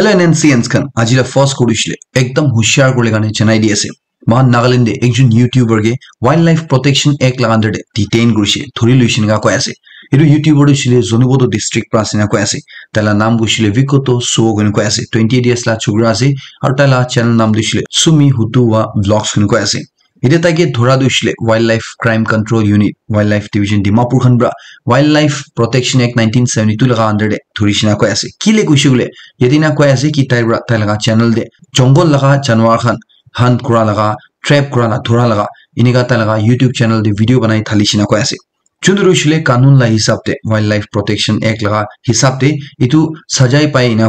Hello N N C এনছ খান আজিলৈ ফাৰ্ষ্ট কৰিছিলে একদম হুচিয়াৰ কৰি কাৰণে জনাই দি আছে। মহান নাগালেণ্ডে একজন ইউটিউবাৰকে ৱাইল্ড লাইফ প্ৰটেকশ্যন এক্ট লগা আণ্ডাৰতে ডিটেইন কৰিছে ধৰি লৈছে এনেকুৱা কৈ আছে। এইটো ইউটিউবাৰ হৈছিলে জনিবদ ডিষ্ট্ৰিক্ট পৰা আছে কৈ আছে। তাইলা নাম গৈছিলে বিকত চৌ কৈ আছে। টুৱেণ্টি এইট লা চুগ্ৰা আছে আৰু তাইলা চেনেল নাম দিছিলে চুমি হুটুৱা ব্লগছ কৈ আছে। এতিয়া তাইকে ধৰা দিছিলে wild life crime control unit wild life division Dimapur খান পৰা wild life protection act nineteen seventy two লগা আণ্ডাৰতে ধৰিছিনা কৈ আছে কি লে বোলে এদিনা কৈ আছে কি তাইৰ তাই লগা চেনেল দে জংঘল লগা জানোৱাৰ খান হান কৰা লগা ট্ৰেপ কৰা লগা ধৰা লগা এনেকুৱা তাই লগা ইউটিউব চেনেল দি ভিডিঅ' বনাই ঢালিছিনা কৈ আছে যোনটো ৰৈছিলে কানুন লা হিচাপতে ৱাইল্ড লাইফ প্ৰটেকশ্যন এক্ট লগা হিচাপতে এইটো চাজাই পাই ইনা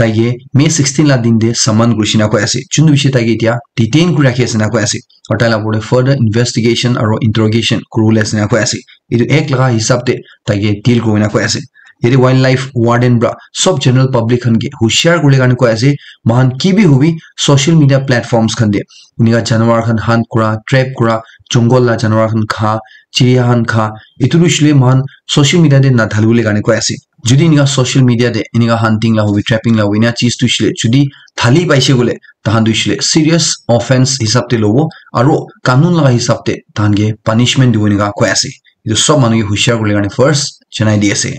তাইকে মে ছিক্সটিন লা দিন দে চামান কৰিছিনা কৈ আছে যোনটো বিষয়ে তাইকে এতিয়া ডিটেইন কৰি ৰাখি আছে না কৈ আছে আৰু তাই লগতে ফাৰ্ডাৰ ইনভেষ্টিগেশ্যন আৰু ইণ্টাৰগেশ্যন কৰিবলৈ আছে না কৈ আছে এইটো এক লগা হিচাপতে তাইকে ডিল কৰি না কৈ আছে যদি ৱাইল্ড লাইফ ৱাৰ্ডেন ব্ৰা সব জেনেৰেল পাব্লিক খানকে হুচিয়াৰ কৰি কাৰণে কৈ আছে মহান কি বি হবি ছ'চিয়েল মিডিয়া প্লেটফৰ্মছ খান দিয়ে এনেকুৱা জানুৱাৰ খান হান কৰা ট্ৰেপ কৰা জংঘল লা জানুৱাৰ খান খা চিৰিয়া খান খা এইটো লৈছিলে মহান ছ'চিয়েল মিডিয়াতে নাঢালিবলৈ কাৰণে কৈ আছে যদি এনেকুৱা ছ'চিয়েল মিডিয়াতে এনেকুৱা হাণ্টিং লা হবি ট্ৰেপিং লা হবি এনে চিজ দিছিলে যদি ঢালি পাইছে বোলে তাহান দিছিলে চিৰিয়াছ অফেন্স হিচাপতে ল'ব, আৰু কানুন লগা হিচাপতে তাহানকে পানিছমেণ্ট দিব এনেকুৱা কৈ আছে। এইটো চব মানুহে হুচিয়াৰ কৰিলে কাৰণে ফাৰ্ষ্ট জনাই দি আছে।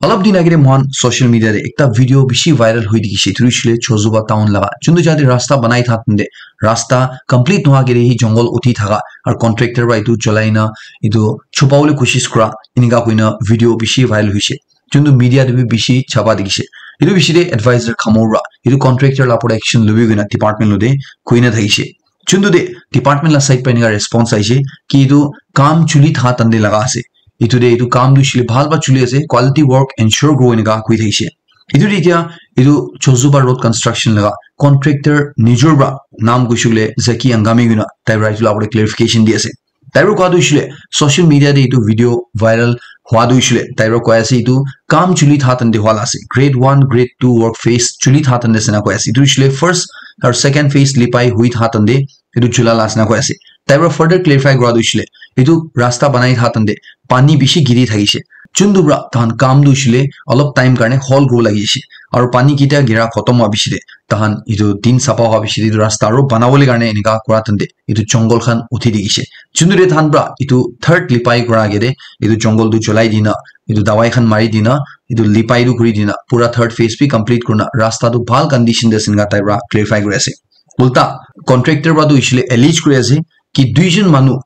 অলপ দিন আগে মহান সোশ্যাল মিডিয়াতে একটা ভিডিও বেশি ভাইরাল হয়ে দেখিছে। এটি ছিল ছজুবা টাউন লাগা যোনটো যাতে রাস্তা বানাই থাকতে রাস্তা কমপ্লিট নোহাকে এই জঙ্গল উঠি থাকা। আর কন্ট্রাক্টর বা এইটো জ্বলাই না, এইটো ছুপাবলৈ কোশিশ করা এনেকা কইনা ভিডিও বেশি ভাইৰাল হয়েছে যোনটো মিডিয়াতে বেশি ছাপা দেখিছে। এইটো বেছিতে এডভাইজাৰ খামৌৰা এইটো কন্ট্ৰাক্টৰ লাপৰ একশন লবি গইনা ডিপাৰ্টমেন্ট লোদে কইনা থাকিছে। যোনটো দে ডিপাৰ্টমেন্ট লা সাইড পৰা এনেকা ৰেছপন্স আহিছে কি এইটো কাম চুলি থাকা তান্দে লগা আছে। ইটোতে এইটো কাম দিছিলে ভাল বা চলি আছে কোৱালিটি ৱৰ্ক এনচিয়ৰ গ্ৰ' এনেকুৱা কৰি থাকিছে। এইটোতে এতিয়া এইটো চজুবা ৰোড কনষ্ট্ৰাকশ্যন লগা কণ্ট্ৰেক্টৰ নিজৰ পৰা নাম কৈছিলে জেকি আংগামী গুণা তাইৰ পৰা এইটো আপুনি ক্লিয়াৰিফিকেশ্যন দি আছে। তাইৰো কোৱা দিছিলে ছ'চিয়েল মিডিয়াতে এইটো ভিডিঅ' ভাইৰেল হোৱা দিছিলে তাইৰ কৈ আছে এইটো কাম চুলি তেন্তে হোৱা আছে grade one grade two work ফেচ চুলি তেন্তে চেনা কৈ আছে এইটো দিছিলে ফাৰ্ষ্ট আৰু ছেকেণ্ড ফেচ লিপাই হুই থা তেন্তে এইটো চোলা লাচনা কৈ আছে তাইৰ ফাৰ্ডাৰ ক্লিয়াৰিফাই কৰা দিছিলে এইটো ৰাস্তা বনাই থা তেন্তে পানী বেছি গিৰি থাকিছে যোনটো পৰা তাহান কাম দিছিলে অলপ টাইম কাৰণে হল গ্ৰ' লাগিছে আৰু পানী কেইটা গিৰা খতম হোৱা পিছতে তাহান এইটো দিন চাফা হোৱা পিছতে এইটো ৰাস্তা আৰু বনাবলৈ কাৰণে এনেকুৱা কৰা তেন্তে এইটো জংঘল খান উঠি দেখিছে। যোনটোৰে তাহান পৰা এইটো থাৰ্ড লিপাই কৰা আগেৰে এইটো জংঘলটো জ্বলাই দিনা এইটো দাৱাই খান মাৰি দিনা এইটো লিপাইটো কৰি দিনা পুৰা থাৰ্ড ফেজ বি কমপ্লিট কৰা ৰাস্তাটো ভাল কণ্ডিশ্যন আছে এনেকুৱা টাইপ পৰা ক্লিয়াৰিফাই কৰি আছে। উল্টা কণ্ট্ৰেক্টৰ পৰা দিছিলে এলিজ কৰি আছে কি দুইজন মানুহ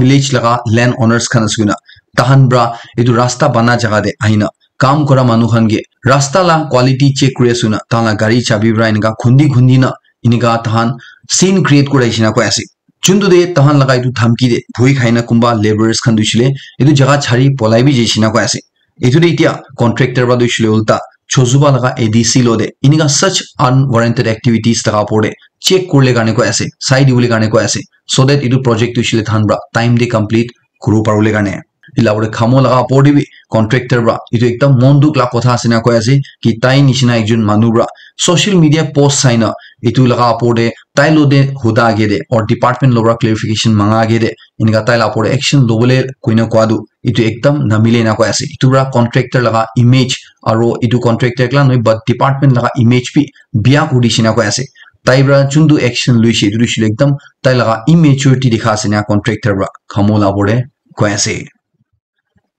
village laga land owners khan asuna tahan bra edu rasta bana jaga de aina কাম কৰা মানুহ খানগে ৰাস্তা লা কোৱালিটি চেক কৰি আছো না তালা গাড়ী চাবি ব্ৰা এনেকা খুন্দি খুন্দি না এনেকা তাহান চিন ক্ৰিয়েট কৰি আহিছে না কৈ আছে যোনটো দে তাহান লগা এইটো ধামকি দে ভুই খাই না কোনোবা লেবাৰ্ছ খান দিছিলে এইটো জেগা ছাড়ি পলাই বি যাইছে না কৈ আছে এইটোতে এতিয়া কণ্ট্ৰেক্টৰ পৰা দিছিলে উল্টা ছজুবা লগা এ ডি চি লদে এনেকা চাচ আনৱাৰেণ্টেড এক্টিভিটিজ লগা পৰে চেক কৰিলে কাৰণে কৈ আছে চাই দিবলৈ কাৰণে কৈ আছে চ' দেট এইটো প্ৰজেক্ট হৈছিলে ধান ব্ৰা টাইম দি কমপ্লিট কৰিব পাৰোলে কাৰণে ইলাবৰে খামো লগা পৰ দিবি কণ্ট্ৰেক্টৰ ব্ৰা এইটো একদম মন দুখ লগা কথা আছে না কৈ আছে কি তাই নিচিনা একজন মানুহ ব্ৰা ছ'চিয়েল মিডিয়া পষ্ট চাই না এইটো লগা আপৰে তাই লোদে হুদা আগে দে অৰ ডিপাৰ্টমেণ্ট লগা ক্লিয়াৰিফিকেশ্যন মাঙা আগে দে এনেকা তাই আপৰে একশ্যন ল'বলৈ কৈনে কোৱাটো এইটো একদম নামিলে না কৈ আছে এইটো ব্ৰা কণ্ট্ৰেক্টৰ লগা ইমেজ আৰু এইটো কণ্ট্ৰেক্টৰ একলা নহয় বাট ডিপাৰ্টমেণ্ট লগা ইমেজ বি বিয়া কৰিছে না কৈ আছে তাই পৰা যোনটো একশ্যন লৈছে এইটো লৈছিলে একদম তাই লগা ইমেচিউৰিটি দেখা আছে না কণ্ট্ৰেক্টৰ পৰা খামো লাবৰে কৈ আছে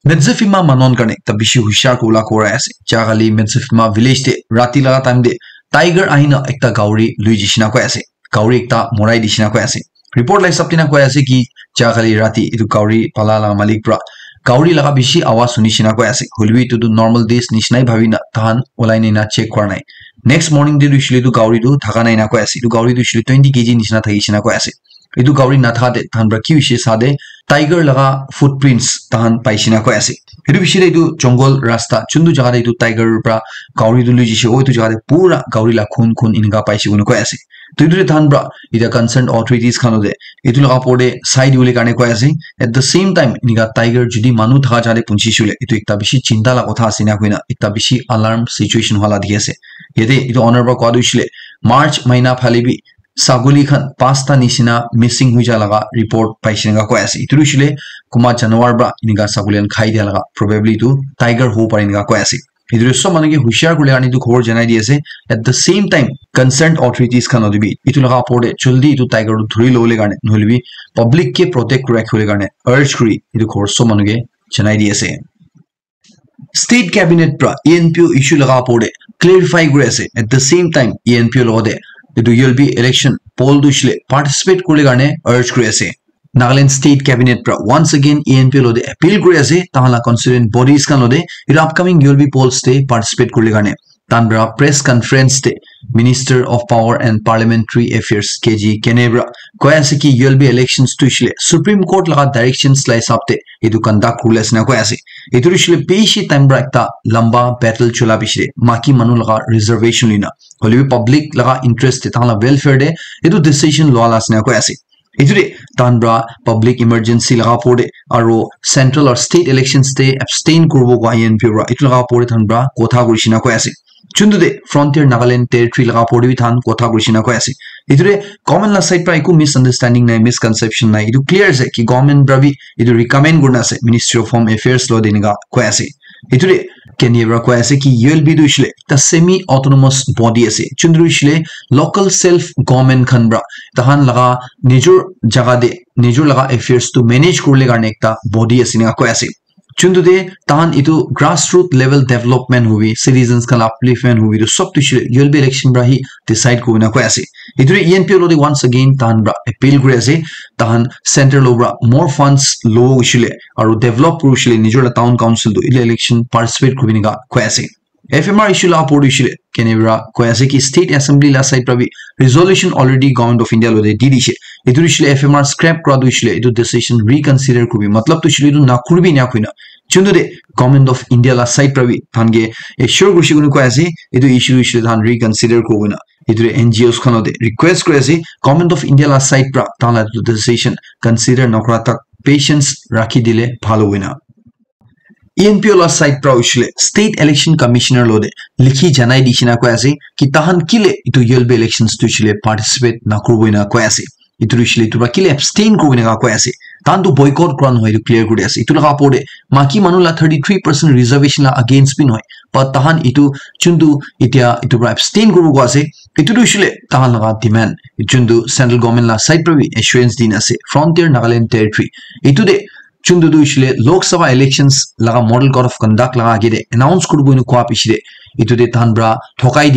মেডজেফিমা মানন কাৰণে এটা বেছি হুচিয়াৰ কবলা কৰাই আছে জাগালি মেডজেফিমা ভিলেজ দে ৰাতি লগা টাইম দে টাইগাৰ আহিনা একটা গাউৰি লৈ দিছিনা কৈ আছে গাউৰি একটা মৰাই দিছিনা কৈ আছে ৰিপৰ্ট লাই চাপটিনা কৈ আছে কি জাগালি ৰাতি এইটো গাউৰি পালা লগা মালিক পৰা গাউৰি লগা বেছি আৱাজ শুনিছিনা কৈ আছে হলিবি এইটোতো নৰ্মেল ডেজ নিচিনাই ভাবি না তাহান ওলাই নাই না চেক কৰা নাই নেক্সট মৰ্ণিং দি দিছিলোঁ এইটো গাউৰিটো থকা নাই না কৈ আছে এইটো গাউৰি দিছিলোঁ টুৱেণ্টি কেজি নিচিনা কৈ এইটো গাউৰি নাথাকে তাহান পৰা কি হৈছে চাদে টাইগাৰ লগা ফুটপ্ৰিণ্টছ তাহান পাইছিনা কৈ আছে সেইটো পিছতে এইটো জংঘল ৰাস্তা যোনটো জেগাতে এইটো টাইগাৰৰ পৰা গাউৰিটো লৈ যাইছে অ' এইটো জেগাতে পুৰা গাউৰি লা খুন খুন এনেকুৱা পাইছে বুলি কৈ আছে তো এইটোতে তাহান পৰা এতিয়া কনচাৰ্ণ অথৰিটিজ খানতে এইটো লগা পৰে চাই দিবলৈ কাৰণে কৈ আছে এট দ্য চেম টাইম এনেকুৱা টাইগাৰ যদি মানুহ থকা জেগাতে পুঞ্চিছিলে এইটো এটা বেছি চিন্তা লগা কথা আছে না কইনা এটা বেছি আলাৰ্ম চিটুৱেশ্যন হোৱা লাগি আছে ইয়াতে এইটো অনাৰ পৰা কোৱা গৈছিলে মাৰ্চ মাইনা ফালিবি যোৱা লগা ৰিপৰ্ট পাইছে এনেকুৱা কৈ আছে এইটো হৈছিলে কোনোবা জানুৱাৰ বা এনেকুৱা ছাগলীখন খাই দিয়া লগা প্ৰবেবলি এইটো টাইগাৰ হ'ব পাৰে এনেকুৱা কৈ আছে এইটো চব মানুহকে হুচিয়াৰ কৰিলে কাৰণে এইটো খবৰ জনাই দি আছে at the same time concern authorities খান দিবি এইটো লগা ওপৰতে জল্দি এইটো টাইগাৰটো ধৰি ল'বলৈ কাৰণে নহ'লে পাব্লিককে প্ৰটেক্ট কৰি ৰাখিবলৈ কাৰণে আৰ্জ কৰি এইটো খবৰ চব মানুহকে জনাই দি আছে ষ্টেট কেবিনেট পৰা E N P O' issue লগা ওপৰতে ক্লিয়াৰিফাই কৰি আছে at the same time E N P O' লগতে এইটো U L B election poll দিছিলে পাৰ্টিচিপেট কৰিলে কাৰণে আৰ্জ কৰি আছে নাগালেণ্ড ষ্টেট কেবিনেট পৰা once again E N P লদে appeal কৰি আছে তাহালা কনষ্টিটুৱেণ্ট বডিজ লদে এইটো upcoming U L B polls day participate কৰিলে কাৰণে minister of power and parliamentary affairs K G কেনেব্ৰা কৈ আছে কি ইউ এল বি ইলেকশ্যনছটো হৈছিলে সুপ্ৰিম কোৰ্ট লগা ডাইৰেকশ্যনছ লাই হিচাপতে এইটো কণ্ডাক্ট কৰিলে আছে কৈ আছে এইটো হৈছিলে বেছি টাইম পৰা এটা লম্বা বেটেল চলা পিছিলে মাকি মানুহ লগা ৰিজাৰ্ভেশ্যন লিনা হ'লেও পাব্লিক লগা ইণ্টাৰেষ্ট তাহালা ৱেলফেয়াৰ ডে এইটো ডিচিশ্যন লোৱা আছে কৈ আছে এইটোৰে তাহান পৰা পাব্লিক ইমাৰ্জেঞ্চি লগা পৰে আৰু চেণ্ট্ৰেল আৰু ষ্টেট ইলেকশ্যনছ ডে এবষ্টেইন কৰিব কোৱা ই এন পিৰ পৰা এইটো লগা পৰে তাহান পৰা কথা কৰিছে কৈ আছে যোনটো দে ফ্ৰণ্টিয়াৰ নাগালেণ্ড টেৰিটৰী লগা পৰি তাহান কথা কৰিছে কৈ আছে। এইটোৰে গভৰ্ণমেণ্ট লা চাইড পৰা একো মিছ আণ্ডাৰষ্টেণ্ডিং নাই মিছ কনচেপশ্যন নাই। এইটো ক্লিয়াৰ আছে কি গভৰ্ণমেণ্ট পৰা এইটো ৰিকমেণ্ড কৰি আছে মিনিষ্ট্ৰী অফ হোম এফেয়াৰ্ছ ল এনেকুৱা কৈ আছে। এইটোৰে কেনিয়াৰ কৈ আছে কি ইউ এল বি হৈছিলে এটা ছেমি অট'নমাছ বডি আছে যোনটো হৈছিলে লোকেল ছেল্ফ গভৰ্ণমেণ্ট খান তাহান লগা নিজৰ জাগা দে নিজৰ লগা এফেয়াৰ্ছটো মেনেজ কৰিলে কাৰণে এটা বডি আছে এনেকুৱা কৈ আছে। যোনটো দে তাহান এইটো গ্ৰাছ ৰুট লেভেল ডেভেলপমেণ্ট হবি চিটিজেন্স খান আপলিফমেণ্ট হবি চব দিছিলে ইউ এল বি ইলেকশ্যন পৰা সি ডিচাইড কৰিব কৈ আছে এইটোৰে E N P L once again তাহান পৰা এপিল কৰি আছে তাহান চেণ্ট্ৰেলৰ পৰা মোৰ ফাণ্ডছ ল'ব গৈছিলে আৰু ডেভেলপ কৰিছিলে নিজৰ টাউন কাউঞ্চিলটো এইটো ইলেকশ্যন পাৰ্টিচিপেট কৰিব এনেকুৱা কৈ আছে এফ এম আৰ ইছ্যু লা পৰি দিছিলে কেনেবা কৈ আছে কি ষ্টেট এছেম্বলি লা চাইড পৰা resolution already government of India লৈ দি দিছে এইটো দিছিলে এফ এম আৰ স্ক্ৰেপ কৰা দিছিলে এইটো ডিচিশ্যন ৰিকনচিডাৰ কৰিবি মতলব দিছিলে এইটো নকৰিবি নাকৈ না যোনটো দে গভৰ্ণমেণ্ট অফ ইণ্ডিয়া লা চাইড পৰা তাহানকে এচিয়ৰ কৰিছে কোনো কৈ আছে এইটো ইছ্যু দিছিলে তাহান ৰিকনচিডাৰ কৰিব না এইটোৰে এন জি অ'ছ খনতে ৰিকুৱেষ্ট কৰি আছে গভৰ্ণমেণ্ট অফ ইণ্ডিয়া লা চাইড পৰা তাহান এইটো ডিচিশ্যন কনচিডাৰ নকৰা তাক পেচেঞ্চ ৰাখি দিলে ভাল হ'ব না ই এন পি অলাৰ চাইড পৰা হৈছিলে ষ্টেট ইলেকশ্যন কমিশ্যনাৰ লিখি জনাই দিছে কৈ আছে কি তাহান কিলে এইটো ইউ এল বি ইলেকশ্যনছটো হৈছিলে পাৰ্টিচিপেট নকৰিবই না কৈ আছে এইটো হৈছিলে এইটোৰ পৰা কিলে এবষ্টেইন কৰিব না কৈ আছে তাহানটো বয়কট কৰা নহয় এইটো ক্লিয়াৰ কৰি আছে এইটো লগা পৰে মাকি মানুহ thirty three percent reservation against B নহয় বাট তাহান এইটো যোনটো এতিয়া এইটোৰ পৰা এবষ্টেইন কৰিব কোৱা আছে এইটোতো হৈছিলে তাহান লগা ডিমাণ্ড যোনটো চেণ্ট্ৰেল গভৰ্ণমেণ্ট লা চাইড পৰা এচুৰেঞ্চ দিন আছে ফ্ৰণ্টিয়াৰ নাগালেণ্ড টেৰিটৰী হৈছিলে লোকসভা ইলেকশ্যনছ লগা মডেল কড অফ কণ্ডাক্ট লগা আগেৰে এনাউন্স কৰিব কোৱা পিছিলে এইটোতে তাহান পৰা ঠকাই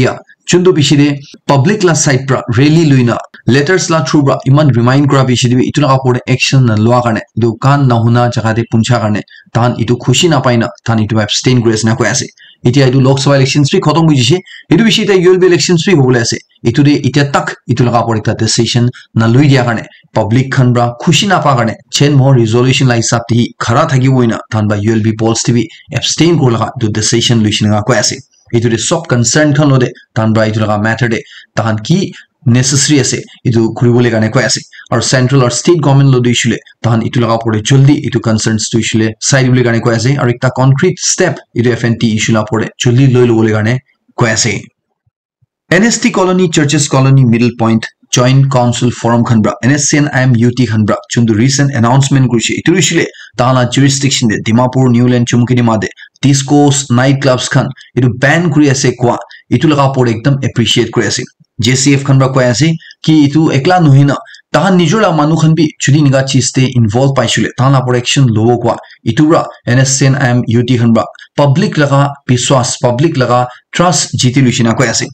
দিয়া যোনটো পিছিলে পাব্লিক লা চাইড পৰা ৰেলী লৈ না লেটাৰ্ছ লা থ্ৰু পৰা ইমান ৰিমাইণ্ড কৰা পিছিলে এইটো লগা ওপৰতে একশ্যন নোলোৱা কাৰণে এইটো কাণ নুশুনা জেগাতে পুঞ্চা কাৰণে তাহান এইটো খুচি নাপায় না তাহান এইটো এবষ্টেইন কৰি আছে না কৈ আছে এতিয়া এইটো লোকসভা ইলেকশ্যনছ বি খতম হৈ গৈছে এইটো বেছি এতিয়া ইউ এল বি ইলেকশ্যনছ বি হ'বলৈ আছে এইটোতে এতিয়া তাক এইটো ওপৰত এটা ডিচিশ্যন নলৈ দিয়াৰ কাৰণে পাব্লিক খান পৰা খুচি নাপা কাৰণে চেন মোৰ ৰিজলিউশ্যন লা হিচাপ দি খাৰা থাকিবই না তাহান বা ইউ এল বি পলছ টিভি এবষ্টেইন কৰি লগা এইটো ডিচিশ্যন লৈছে লগা কৈ আছে এইটোতে চব কনচাৰ্ণ খান লদে তাহান পৰা এইটো লগা মেটাৰ দে তাহান কি নেচেচাৰী আছে এইটো ঘূৰিবলৈ কাৰণে কৈ আছে আৰু চেণ্ট্ৰেল আৰু ষ্টেট গভৰ্ণমেণ্ট লৈ দিছিলে তাহান এইটো লগা পৰে জল্দি এইটো কনচাৰ্ণছটো দিছিলে চাই দিবলৈ কাৰণে কৈ আছে আৰু এটা কনক্ৰিট ষ্টেপ এইটো এফ এন টি ইছ্যু লা পৰে জল্দি লৈ ল'বলৈ কাৰণে কৈ আছে N S T colony churches colony middle point joint council forum খান পৰা N S C N I M U T খান পৰা যোনটো ৰিচেণ্ট এনাউন্সমেণ্ট কৰিছে এইটো হৈছিলে তাহালা জুৰিষ্টিকশ্যন দে ডিমাপুৰ নিউলেণ্ড চুমুকিনি মাদে ডিস্কোছ নাইট ক্লাবছ খান এইটো বেন কৰি আছে কোৱা এইটো লগা পৰে একদম এপ্ৰিচিয়েট কৰি আছে জে চি এফ খান পৰা কৈ আছে কি এইটো একলা নহয় না তাহান নিজৰ মানুহ খান বি যদি নিগা চিজতে ইনভলভ পাইছিলে তাহান আপৰ একশ্যন ল'ব কোৱা ইটোৰ পৰা N S N I M U T খান পৰা পাব্লিক লগা বিশ্বাস পাব্লিক লগা ট্ৰাষ্ট জিতি লৈছে না কৈ আছে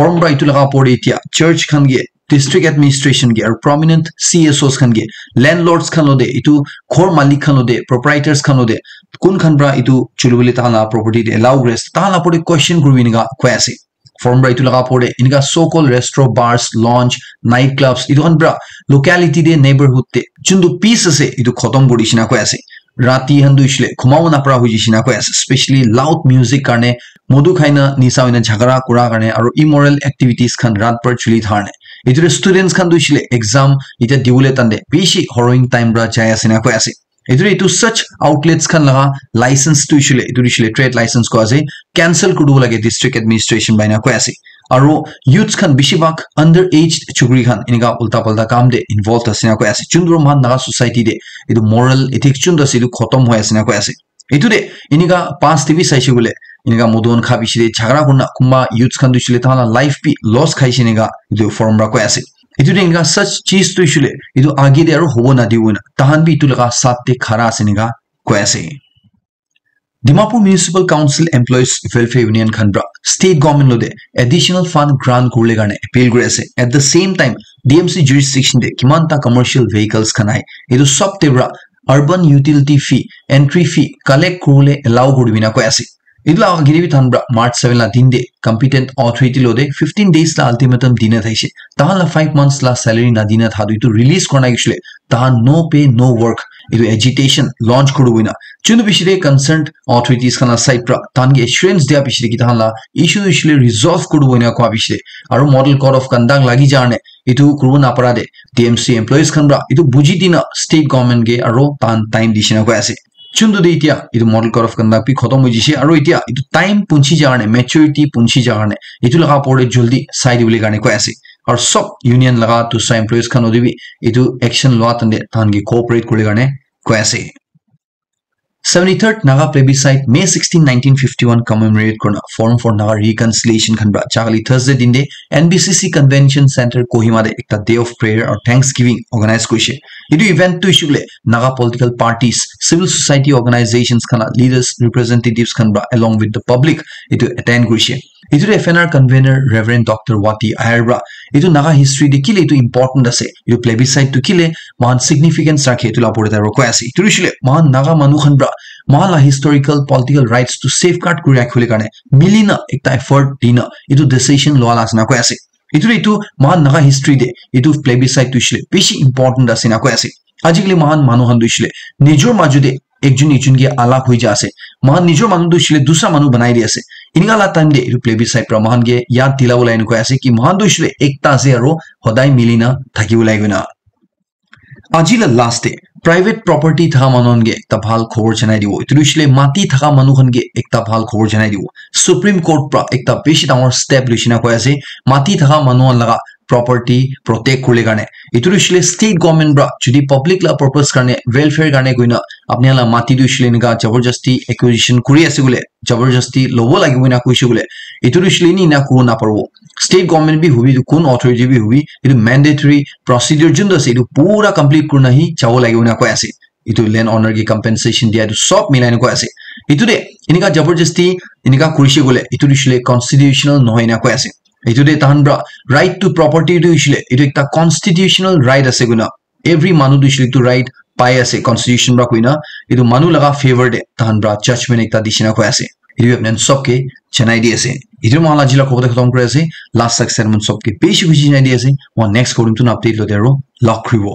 ফৰ্ম পৰা এইটো লগা পৰে এতিয়া চাৰ্চ খান গিয়ে ডিষ্ট্ৰিক্ট এডমিনিষ্ট্ৰেশ্যন গে আৰু প্ৰমিনেণ্ট চি এছ অ'ছ খান গে লেণ্ড লৰ্ডছ খানো দে এইটো ঘৰ মালিক খানো দে প্ৰপাৰাইটাৰ্ছ খানো দে কোনখান পৰা এইটো চলিবলৈ তাহান প্ৰপাৰ্টি এলাউ কৰি আছে তাহান আপৰে কুৱেশ্যন কৰিবি এনেকুৱা কৈ আছে ফৰ্ম পৰা এইটো লগা পৰে এনেকুৱা so' called restro bars lounge night clubs এইটো খান পৰা লোকেলিটি দে নেইবাৰহুড দে আছে কৈ আছে ৰাতি হান দৈছিলে ঘুমাব নাপৰা হৈ গৈছে কৈ আছে। স্পেচিয়েলি লাউড মিউজিক কাৰণে মধু খাই না নিচা হৈ ঝগৰা কৰাৰ কাৰণে আৰু ইমৰেল এক্টিভিটিজ খান ৰাত পৰ চলি ধৰণে। এইটোৰে ষ্টুডেণ্টছ খান দৈছিলে এক্সাম এতিয়া দিবলৈ টানে বেছি হৰয়িং টাইম পৰা যাই আছে কৈ আছে। এইটোৰে এইটো চাচ আউটলেটছ খান লগা লাইচেঞ্চ দিছিলে এইটো দিছিলে ট্ৰেড লাইচেঞ্চ আৰু ইউথছ খান বেছিভাগ আণ্ডাৰ এইজ চুগুৰি খান এনেকুৱা উল্টা পাল্টা কাম দে ইনভলভ আছে কৈ আছে যোনবোৰ মান নাগা ছচাইটি দে এইটো মৰেল এথিক্স যোনটো আছে এইটো খতম হৈ আছে কৈ আছে এইটো দে এনেকুৱা পাঁচ টিভি চাইছে বোলে এনেকা মদন খা বিচিৰে ঝগড়া কৰনা কোনোবা ইউথ খান দিছিলে তাহালা লাইফ বি লছ খাইছে এনেকা এইটো ফৰ্মুলা কৈ আছে এইটো এনেকা চাচ চিজ তৈছিলে এইটো আগে দে আৰু হ'ব নাদিব না তাহান বি এইটো লগা চাতে খাৰা আছে এনেকা কৈ আছে Dimapur Municipal Council Employees Welfare Union Khandra State Government Lode additional fund grant Kurlegane appeal grace at the same time DMC jurisdiction de Kimanta commercial vehicles Kanai Edu Sop Tebra Urban Utility Fee Entry Fee Collect Kurle allow Kurvina Koyasi Idla Giri Thanbra March 7 La Dinde Competent Authority Lode 15 days La Ultimatum Dina Thaishi Tahala 5 months La Salary Nadina Thadu to release Kornakishle Tahan No Pay No Work ಇದು agitation launch ಕೊಡುವಿನ ಚುನು ಬಿಸಿರೆ concert authorities ಕನ್ನ ಸೈಪ್ರ ತಾನ್ಗೆ assurance ದಿಯಾ ಬಿಸಿರೆ ಕಿತಾನ್ಲ ಇಶ್ಯೂ ಇಶ್ಯೂ ರಿಸಾಲ್ವ್ ಕೊಡುವಿನ ಕೋ ಬಿಸಿರೆ ಅರು ಮಾಡಲ್ ಕೋಡ್ ಆಫ್ ಕಂದಾಗ್ ಲಾಗಿ ಜಾಣೆ ಇದು ಕುರುವನ್ ಅಪರಾಧೆ ಟಿ ಎಂ ಸಿ ಎಂಪ್ಲಾಯೀಸ್ ಕನ್ಬ್ರ ಇದು ಬುಜಿದಿನ ಸ್ಟೇಟ್ ಗವರ್ಮೆಂಟ್ ಗೆ ಅರು ತಾನ್ ಟೈಮ್ ದಿಶಿನ ಕೋಯಾಸೆ ಚುಂದು ಇತ್ಯಾ ಇದು ಮಾಡಲ್ ಕೋಡ್ ಆಫ್ ಕಂದಾಗ್ ಪಿ ಖತಮ್ ಮುಜಿಸಿ ಅರು ಇತ್ಯಾ ಇದು ಟೈಮ್ ಪುಂಚಿ ಜಾಣೆ ಮೆಚುರಿಟಿ ಪುಂಚಿ ಜಾಣೆ ಇದು ಲಗಾ ಪೋಡೆ ಜಲ್ದಿ ಸೈಡ್ ಬಿಲಿ ಗಾಣೆ ಕೋಯಾಸೆ ಅವ್ರು ಸಬ್ ಯೂನಿಯನ್ ಲಗಾ ತುಸ ಎಂಪ್ಲಾಯೀಸ್ ಕನ್ ಓದಿವಿ ಇದು ಎಕ್ಷನ್ ಲಾ ತಂದೆ ತಾನ್ಗೆ ಕೋಪರೇಟ್ ಕೊಳಿಗಾಣೆ কৈ seventy third Naga plebiscite May sixteen nineteen fifty one commemorate কৰা ফৰ্ম ফৰ নাগা ৰিকনচিলিয়েশ্যন খান বা চাকালি থাৰ্ছডে দিন দে N B C C convention centre কহিমাদে এটা ডে অফ প্ৰেয়াৰ আৰু থেংকছ গিভিং অৰ্গেনাইজ কৰিছে এইটো ইভেণ্টটো হৈছে বোলে Naga political parties civil society organisations খান লিডাৰ্ছ ৰিপ্ৰেজেণ্টেটিভছ খান বা এলং উইথ দ্য পাব্লিক এইটো এটেণ্ড কৰিছে এইটো F N R convener reverend doctor Wati আয়াৰবা এইটো নাগা হিষ্ট্ৰী দেখিলে এইটো ইম্পৰ্টেণ্ট আছে এইটো প্লেবিচাইডটো কিলে মহান ছিগনিফিকেঞ্চ ৰাখে এইটো লাপৰ কৈ আছে এইটো ৰিছিলে মহান নাগা মানুহখন ৰা মহান হিষ্টৰিকেল পলিটিকেল ৰাইটছটো ছেফ গাৰ্ড কৰি ৰাখিবলৈ কাৰণে মিলি না একটা এফৰ্ট দি এইটো ডিচিশ্যন লোৱা লাজনা কৈ আছে এইটোৰে এইটো মহান নাগা হিষ্ট্ৰী দে এইটো প্লেবিচাইডটো হৈছিলে বেছি ইম্পৰ্টেণ্ট আছে না আছে আজিকালি মহান মানুহখন দিছিলে নিজৰ মাজতে একজন ইজনকে আলাপ হৈ যা আছে মহান নিজৰ মানুহ দিছিলে দুচৰা মানুহ বনাই দি আছে ইনগালা টাইম দে এইটো প্লেবিচাইট পৰা মহানকে ইয়াত দিলাবলৈ এনেকুৱা আছে কি মহান দুইছিলে একটা আছে আৰু সদায় মিলি না লাষ্ট ডে প্ৰাইভেট প্ৰপাৰ্টি থকা মানুহনকে একটা ভাল খবৰ জনাই দিব এইটো মাটি থকা মানুহখনকে একটা ভাল খবৰ জনাই দিব সুপ্ৰিম কোৰ্ট পৰা একটা বেছি ডাঙৰ ষ্টেপ লৈছে কৈ আছে মাটি থকা মানুহৰ লগা kule gane itu shile state government bra jodi public la purpose karne welfare gane goina apni la mati du shile niga jabarjasti acquisition kuri ase gule jabarjasti lobo lagi goina kuise gule itu shile ni na kuru na parbo state government bi hubi kun authority bi hubi itu mandatory procedure jindo ase itu pura complete kurna hi chavo lagi goina koi ase itu land owner ki compensation dia itu sop milai koi ase itu de inika jabarjasti inika kurise gule itu shile constitutional nohoi na koi ase এইটোতে তাহান right to প্ৰপাৰ্টিটো হৈছিলে এইটো এটা constitutional right আছে গুণা every মানুহ দিছিলে এইটো ৰাইট পাই আছে কনষ্টিটিউচন পৰা কুইনা। এইটো মানুহ লগা ফেভাৰ দে তাহান জাজমেণ্ট এটা দিচিনা হৈ আছে। এইটো আপোনাৰ চবকে চেনাই দি আছে। এইটো মই আজিলা ক'বলৈ খতম কৰি আছে। লাষ্ট চাকচেন চবকে বেছি বেছি চেনাই দি আছে। মই নেক্সট কৰিম তো আপডেট লতে আৰু লগ কৰিব